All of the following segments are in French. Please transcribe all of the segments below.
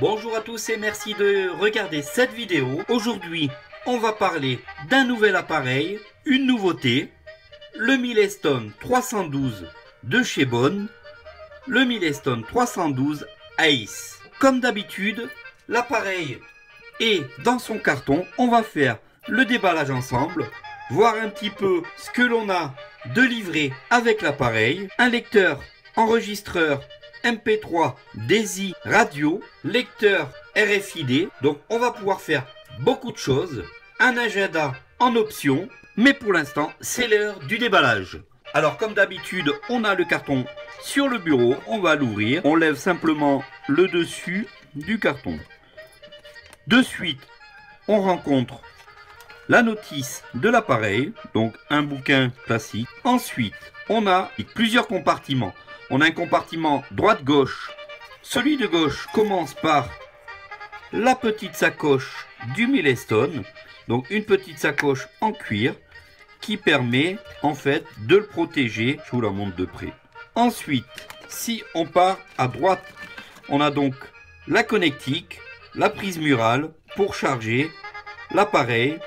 Bonjour à tous et merci de regarder cette vidéo. Aujourd'hui, on va parler d'un nouvel appareil, une nouveauté, le Milestone 312 de chez Bonne, le Milestone 312 Ace. Comme d'habitude, l'appareil est dans son carton. On va faire le déballage ensemble, voir un petit peu ce que l'on a de livré avec l'appareil, un lecteur enregistreur MP3 DAISY radio, lecteur RFID. Donc on va pouvoir faire beaucoup de choses. Un agenda en option. Mais pour l'instant, c'est l'heure du déballage. Alors comme d'habitude, on a le carton sur le bureau. On va l'ouvrir. On lève simplement le dessus du carton. De suite, on rencontre la notice de l'appareil, donc un bouquin classique. Ensuite, on a plusieurs compartiments. On a un compartiment droite-gauche. Celui de gauche commence par la petite sacoche du Milestone. Donc une petite sacoche en cuir qui permet en fait de le protéger. Je vous la montre de près. Ensuite, si on part à droite, on a donc la connectique, la prise murale pour charger l'appareil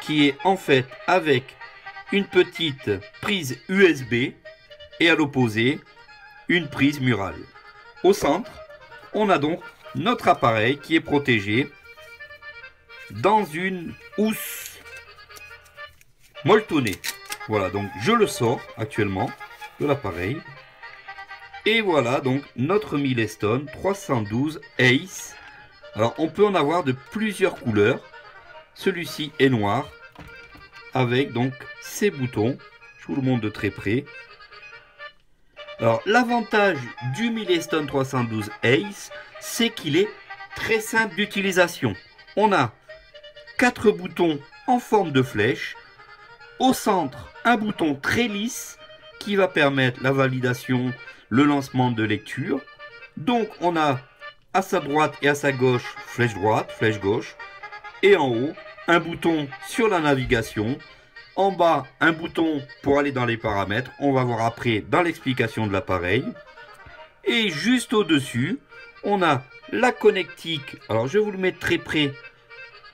qui est en fait avec une petite prise USB et à l'opposé une prise murale. Au centre, on a donc notre appareil qui est protégé dans une housse molletonnée. Voilà, donc je le sors actuellement de l'appareil. Et voilà donc notre Milestone 312 Ace. Alors on peut en avoir de plusieurs couleurs. Celui-ci est noir avec donc ces boutons. Je vous le montre de très près. Alors, l'avantage du Milestone 312 Ace, c'est qu'il est très simple d'utilisation. On a quatre boutons en forme de flèche. Au centre, un bouton très lisse qui va permettre la validation, le lancement de lecture. Donc, on a à sa droite et à sa gauche, flèche droite, flèche gauche. Et en haut, un bouton sur la navigation en bas, un bouton pour aller dans les paramètres. On va voir après dans l'explication de l'appareil. Et juste au-dessus, on a la connectique. Alors, je vous le mettre très près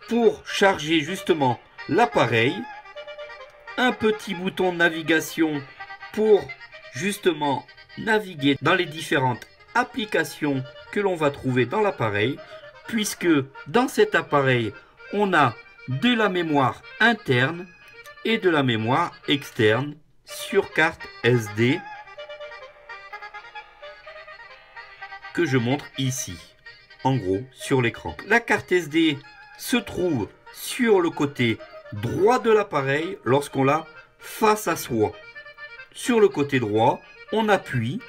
pour charger justement l'appareil. Un petit bouton navigation pour justement naviguer dans les différentes applications que l'on va trouver dans l'appareil. Puisque dans cet appareil, on a de la mémoire interne et de la mémoire externe sur carte SD que je montre ici, en gros sur l'écran. La carte SD se trouve sur le côté droit de l'appareil lorsqu'on l'a face à soi. Sur le côté droit, on appuie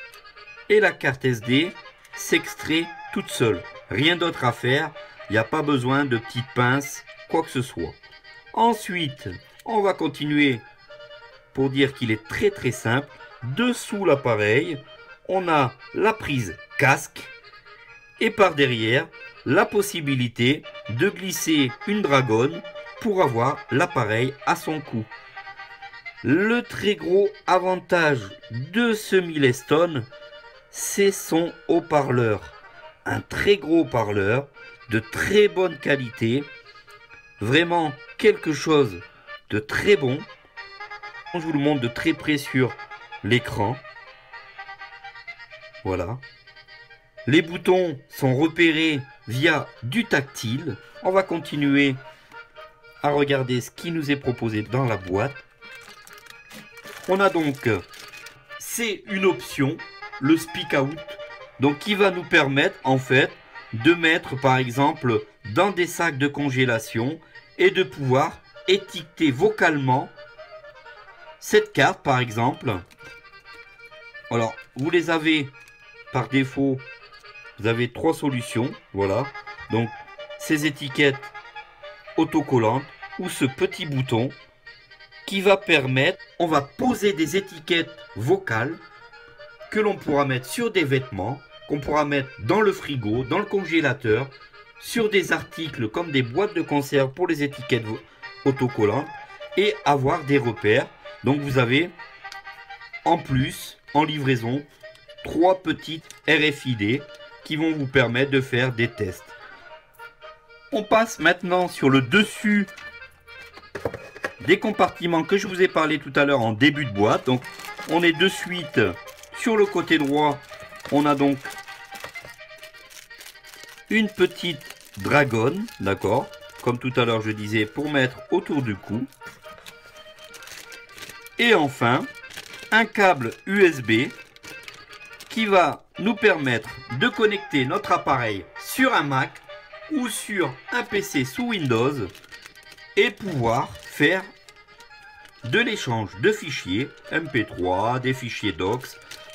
et la carte SD s'extrait toute seule. Rien d'autre à faire, il n'y a pas besoin de petites pinces, quoi que ce soit. Ensuite, on va continuer pour dire qu'il est très très simple. Dessous l'appareil, on a la prise casque et par derrière la possibilité de glisser une dragonne pour avoir l'appareil à son cou. Le très gros avantage de ce Milestone, c'est son haut-parleur. Un très gros haut-parleur de très bonne qualité. Vraiment quelque chose de très bon. Je vous le montre de très près sur l'écran. Voilà. Les boutons sont repérés via du tactile. On va continuer à regarder ce qui nous est proposé dans la boîte. On a donc, c'est une option, le speak out, donc qui va nous permettre en fait de mettre par exemple dans des sacs de congélation et de pouvoir étiqueter vocalement cette carte par exemple. Alors, vous les avez par défaut, vous avez trois solutions. Voilà. Donc, ces étiquettes autocollantes ou ce petit bouton qui va permettre, on va poser des étiquettes vocales que l'on pourra mettre sur des vêtements, qu'on pourra mettre dans le frigo, dans le congélateur, sur des articles comme des boîtes de conserve pour les étiquettes autocollant et avoir des repères. Donc vous avez en plus, en livraison, trois petites RFID qui vont vous permettre de faire des tests. On passe maintenant sur le dessus des compartiments que je vous ai parlé tout à l'heure en début de boîte. Donc on est de suite sur le côté droit. On a donc une petite dragonne, d'accord? Comme tout à l'heure je disais, pour mettre autour du cou. Et enfin, un câble USB qui va nous permettre de connecter notre appareil sur un Mac ou sur un PC sous Windows et pouvoir faire de l'échange de fichiers MP3, des fichiers docs,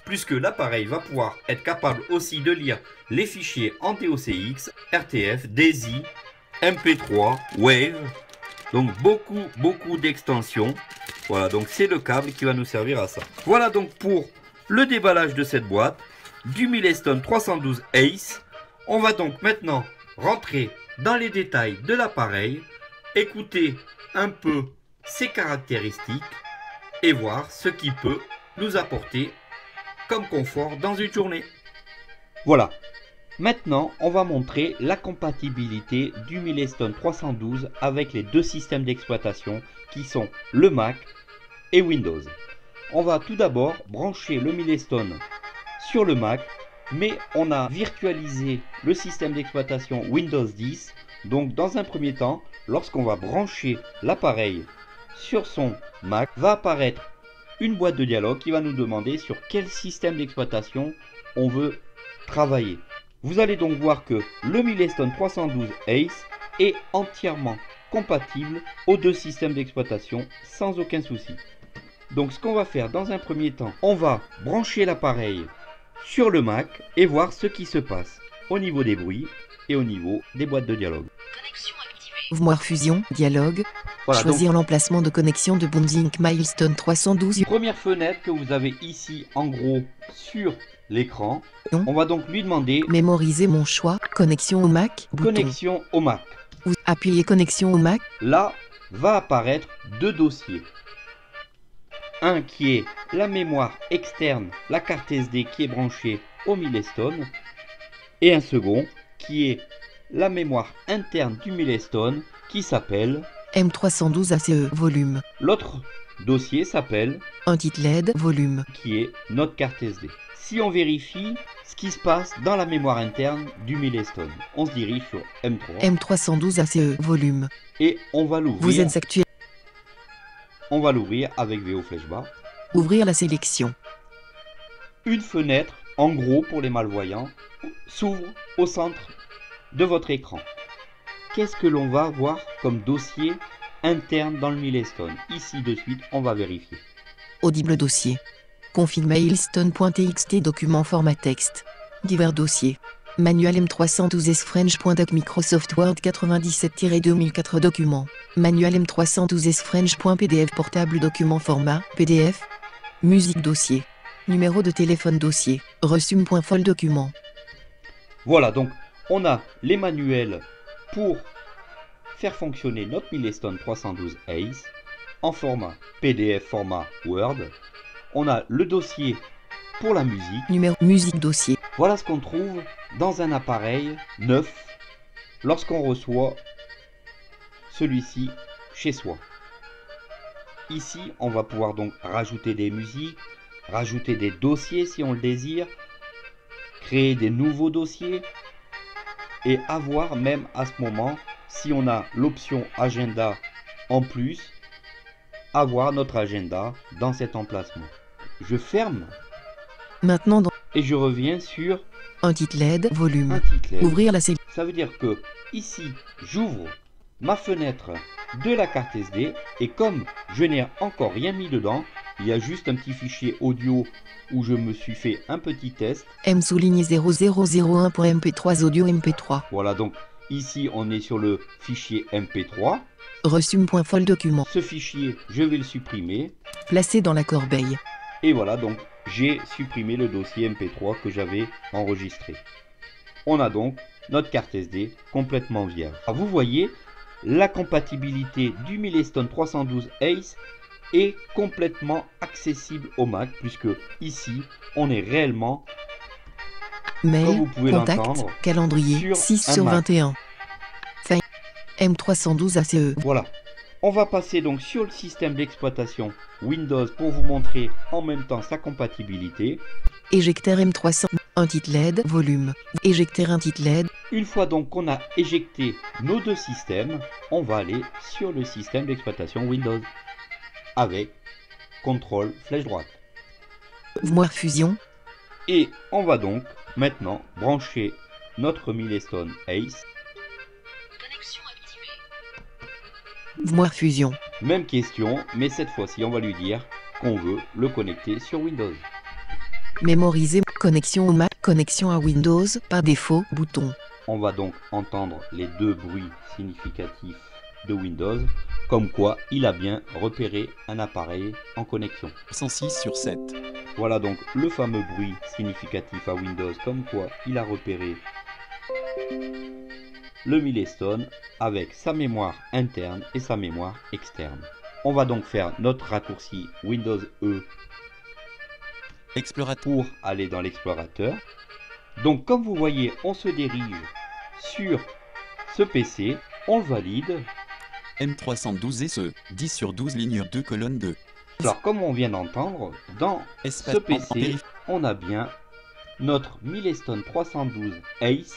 puisque l'appareil va pouvoir être capable aussi de lire les fichiers en TOCX, RTF, DAISY, MP3, Wave, donc beaucoup beaucoup d'extensions. Voilà, donc c'est le câble qui va nous servir à ça. Voilà donc pour le déballage de cette boîte du Milestone 312 Ace. On va donc maintenant rentrer dans les détails de l'appareil, écouter un peu ses caractéristiques et voir ce qu'il peut nous apporter comme confort dans une journée. Voilà. Maintenant, on va montrer la compatibilité du Milestone 312 avec les deux systèmes d'exploitation qui sont le Mac et Windows. On va tout d'abord brancher le Milestone sur le Mac, mais on a virtualisé le système d'exploitation Windows 10. Donc dans un premier temps, lorsqu'on va brancher l'appareil sur son Mac, va apparaître une boîte de dialogue qui va nous demander sur quel système d'exploitation on veut travailler. Vous allez donc voir que le Milestone 312 Ace est entièrement compatible aux deux systèmes d'exploitation sans aucun souci. Donc ce qu'on va faire dans un premier temps, on va brancher l'appareil sur le Mac et voir ce qui se passe au niveau des bruits et au niveau des boîtes de dialogue. Voir fusion, dialogue. Choisir l'emplacement de connexion de Bonding Milestone 312. Première fenêtre que vous avez ici en gros sur l'écran. On va donc lui demander Mémoriser mon choix. Connexion au Mac. Connexion au Mac. Vous appuyez connexion au Mac. Là va apparaître deux dossiers. Un qui est la mémoire externe, la carte SD qui est branchée au Milestone. Et un second qui est la mémoire interne du Milestone qui s'appelle M312 ACE volume. L'autre dossier s'appelle un titre LED volume qui est notre carte SD. Si on vérifie ce qui se passe dans la mémoire interne du Milestone, on se dirige sur M3. M312 ACE volume. Et on va l'ouvrir. Vous êtes actuel. On va l'ouvrir avec VO flèche bas. Ouvrir la sélection. Une fenêtre, en gros pour les malvoyants, s'ouvre au centre de votre écran. Qu'est-ce que l'on va voir comme dossier interne dans le Milestone? Ici de suite, on va vérifier. Audible dossier. Config milestone.txt document format texte. Divers dossiers. Manuel M312S French.doc Microsoft Word 97-2004 documents. Manuel M312S French.pdf portable document format PDF. Musique dossier. Numéro de téléphone dossier. Resume.fol document. Voilà donc on a les manuels pour faire fonctionner notre Milestone 312 Ace en format PDF, format Word. On a le dossier pour la musique. Numéro musique dossier. Voilà ce qu'on trouve dans un appareil neuf lorsqu'on reçoit celui-ci chez soi. Ici, on va pouvoir donc rajouter des musiques, rajouter des dossiers si on le désire, créer des nouveaux dossiers, et avoir même à ce moment, si on a l'option agenda en plus, avoir notre agenda dans cet emplacement. Je ferme. Maintenant et je reviens sur un titre LED volume. Un titre LED. Ouvrir la Ça veut dire que ici, j'ouvre ma fenêtre de la carte SD et comme je n'ai encore rien mis dedans, il y a juste un petit fichier audio où je me suis fait un petit test. M souligne 0001.mp3 audio MP3. Voilà donc ici on est sur le fichier MP3. Resume.fol document. Ce fichier, je vais le supprimer. Placer dans la corbeille. Et voilà donc j'ai supprimé le dossier MP3 que j'avais enregistré. On a donc notre carte SD complètement vierge. vous voyez la compatibilité du Milestone 312 Ace est complètement accessible au Mac puisque ici on est réellement Mail, vous pouvez contact, l'entendre, calendrier, sur 6 un sur Mac. 21. Fin- M312 ACE. Voilà. On va passer donc sur le système d'exploitation Windows pour vous montrer en même temps sa compatibilité. Éjecteur M300. Un titre LED. Volume. Éjecteur un titre LED. Une fois donc qu'on a éjecté nos deux systèmes, on va aller sur le système d'exploitation Windows avec CTRL flèche droite. Vmoire fusion. Et on va donc maintenant brancher notre Milestone Ace. Vmoire fusion. Même question, mais cette fois-ci on va lui dire qu'on veut le connecter sur Windows. Mémoriser. Connexion au Mac. Connexion à Windows. Par défaut. Bouton. On va donc entendre les deux bruits significatifs de Windows, comme quoi il a bien repéré un appareil en connexion. 106 sur 7. Voilà donc le fameux bruit significatif à Windows, comme quoi il a repéré le Milestone avec sa mémoire interne et sa mémoire externe. On va donc faire notre raccourci Windows E Explorateur. pour aller dans l'explorateur. Donc comme vous voyez, on se dirige sur ce PC, on le valide. M312 SE. 10 sur 12 ligne 2 colonne 2. Alors comme on vient d'entendre, dans Espace ce PC, on a bien notre Milestone 312 Ace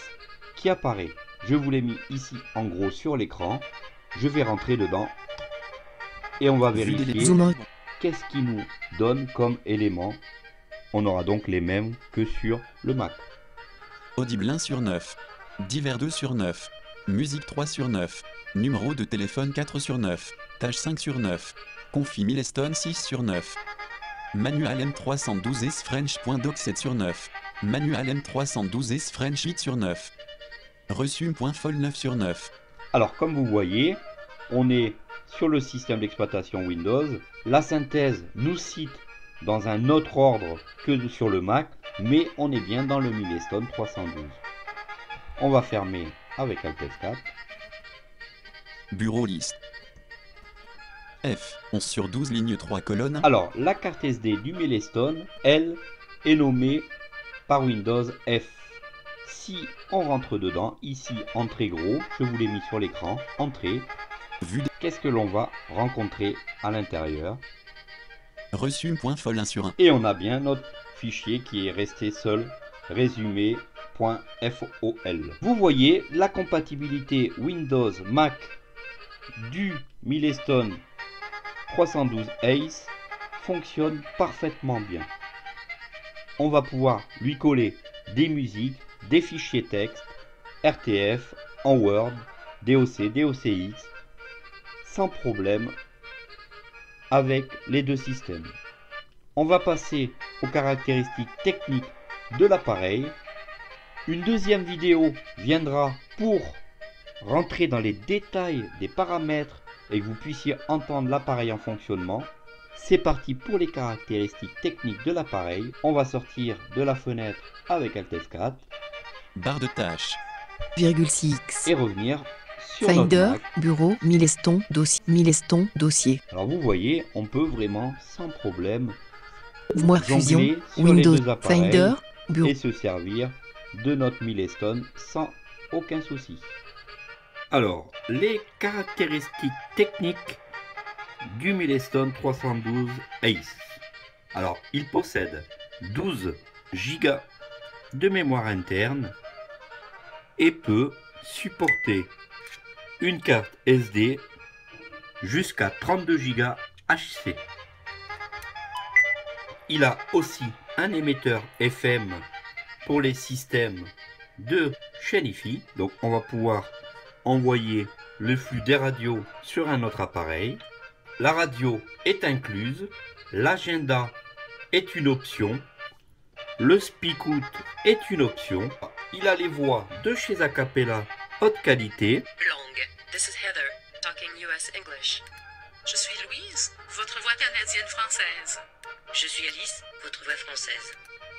qui apparaît. Je vous l'ai mis ici en gros sur l'écran. Je vais rentrer dedans et on va vérifier qu'est-ce qu'il nous donne comme élément. On aura donc les mêmes que sur le Mac. Audible 1 sur 9. Divers 2 sur 9. Musique 3 sur 9. Numéro de téléphone 4 sur 9. Tâche 5 sur 9. Config Milestone 6 sur 9. Manual M312S French.doc 7 sur 9. Manual M312S French 8 sur 9. Reçu.fol 9 sur 9. Alors comme vous voyez, on est sur le système d'exploitation Windows. La synthèse nous cite dans un autre ordre que sur le Mac, mais on est bien dans le Milestone 312. On va fermer avec Alt F4. Bureau liste. F. 11 sur 12 ligne 3 colonne. Alors la carte SD du Milestone, elle, est nommée par Windows F. Si on rentre dedans, ici entrée gros, je vous l'ai mis sur l'écran, entrée, Vue des... qu'est-ce que l'on va rencontrer à l'intérieur? Reçu.fol 1 sur 1. Et on a bien notre fichier qui est resté seul, résumé.fol. Vous voyez la compatibilité Windows Mac du Milestone 312 Ace fonctionne parfaitement bien. On va pouvoir lui coller des musiques, des fichiers texte, RTF, en Word, DOC, DOCX, sans problème avec les deux systèmes. On va passer aux caractéristiques techniques de l'appareil. Une deuxième vidéo viendra pour rentrer dans les détails des paramètres et que vous puissiez entendre l'appareil en fonctionnement. C'est parti pour les caractéristiques techniques de l'appareil. On va sortir de la fenêtre avec Alt F4 Barre de tâches. virgule 6. et revenir sur notre Finder, Mac. bureau, Mileston, dossier, Mileston, dossier. Alors vous voyez, on peut vraiment sans problème Vmoire fusion, jongler sur les Windows, deux appareils Finder, bureau. et se servir de notre Milestone sans aucun souci. Alors, les caractéristiques techniques du Milestone 312 Ace. Alors, il possède 12 Go de mémoire interne et peut supporter une carte SD jusqu'à 32 Go HC. Il a aussi un émetteur FM pour les systèmes de chaîne IFI. Donc on va pouvoir envoyer le flux des radios sur un autre appareil. La radio est incluse. L'agenda est une option. Le speak out est une option. Il a les voix de chez Acapella haute qualité. Long. This is Heather, talking US English. Je suis Louise, votre voix canadienne française. Je suis Alice, votre voix française.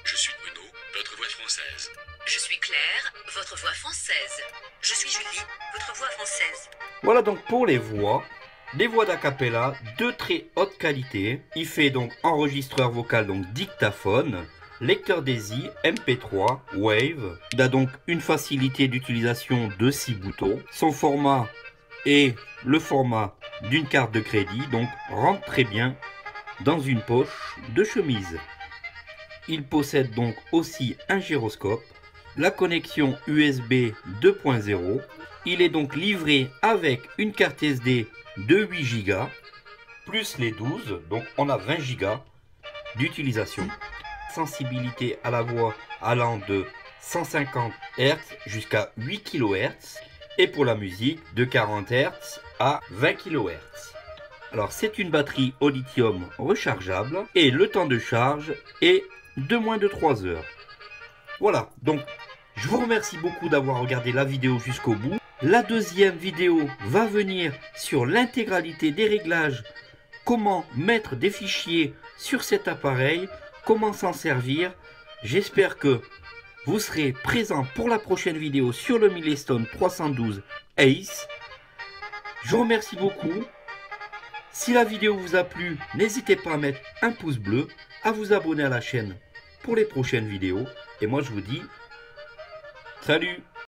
Je suis Bruno, votre voix française. Je suis Claire, votre voix française. Je suis Julie, votre voix française. Voilà donc pour les voix. Des voix d'acapella de très haute qualité. Il fait donc enregistreur vocal, donc dictaphone. Lecteur DAISY, MP3, Wave. Il a donc une facilité d'utilisation de 6 boutons. Son format est le format d'une carte de crédit, donc rentre très bien dans une poche de chemise. Il possède donc aussi un gyroscope, la connexion USB 2.0. Il est donc livré avec une carte SD de 8 Go plus les 12, donc on a 20 Go d'utilisation. Sensibilité à la voix allant de 150 Hz jusqu'à 8 kHz et pour la musique de 40 Hz à 20 kHz. Alors c'est une batterie au lithium rechargeable et le temps de charge est de moins de 3 heures. Voilà, donc je vous remercie beaucoup d'avoir regardé la vidéo jusqu'au bout. La deuxième vidéo va venir sur l'intégralité des réglages, comment mettre des fichiers sur cet appareil, comment s'en servir. J'espère que vous serez présent pour la prochaine vidéo sur le Milestone 312 Ace. Je vous remercie beaucoup. Si la vidéo vous a plu, n'hésitez pas à mettre un pouce bleu, à vous abonner à la chaîne pour les prochaines vidéos. Et moi je vous dis salut